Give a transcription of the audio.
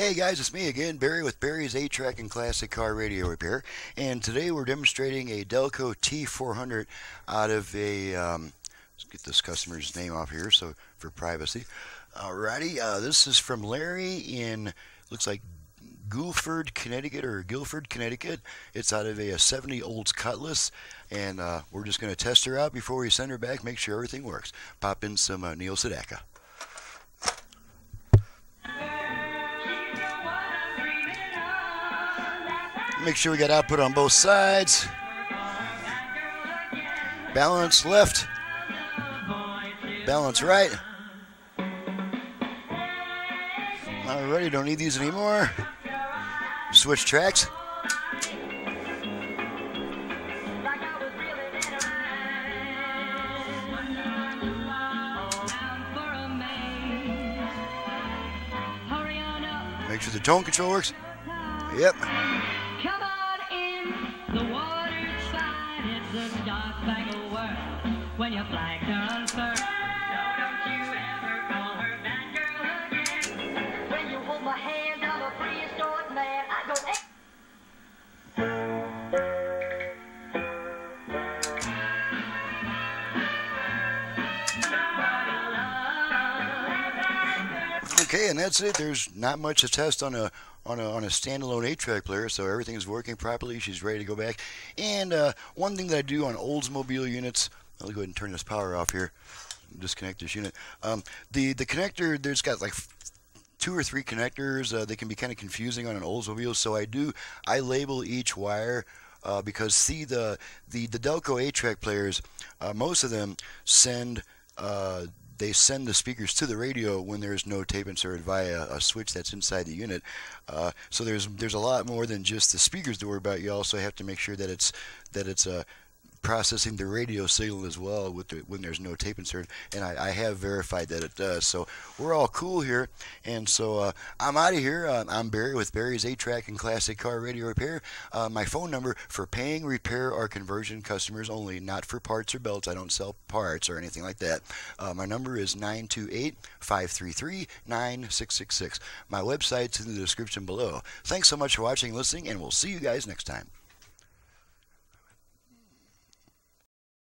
Hey guys, it's me again, Barry with Barry's 8-Track and Classic Car Radio Repair. And today we're demonstrating a Delco T400 out of a, um, let's get this customer's name off here so for privacy. Alrighty, uh, this is from Larry in, looks like Guilford, Connecticut, or Guilford, Connecticut. It's out of a, a 70 Olds Cutlass, and uh, we're just going to test her out before we send her back, make sure everything works. Pop in some uh, Neil Sedaka. Make sure we got output on both sides. Balance left. Balance right. Alrighty, don't need these anymore. Switch tracks. Make sure the tone control works. Yep. When you ever call her. Okay, and that's it. There's not much to test on a on a on a standalone eight-track player, so everything's working properly. She's ready to go back. And uh, one thing that I do on Oldsmobile units, I'll go ahead and turn this power off here. Disconnect this unit. Um, the the connector, there's got like two or three connectors. Uh, they can be kind of confusing on an Oldsmobile, so I do I label each wire. Uh, because see the the the Delco 8-Track players, uh, most of them send uh, they send the speakers to the radio when there's no tape inserted via a switch that's inside the unit. Uh, so there's there's a lot more than just the speakers to worry about. You also have to make sure that it's that it's uh, processing the radio signal as well with the, when there's no tape insert. And I, I have verified that it does. So we're all cool here. And so uh, I'm out of here. Uh, I'm Barry with Barry's 8-Track and Classic Car Radio Repair. Uh, my phone number for paying, repair, or conversion customers only, not for parts or belts. I don't sell parts or anything like that. Uh, my number is 928-533-9666. My website's in the description below. Thanks so much for watching and listening, and we'll see you guys next time.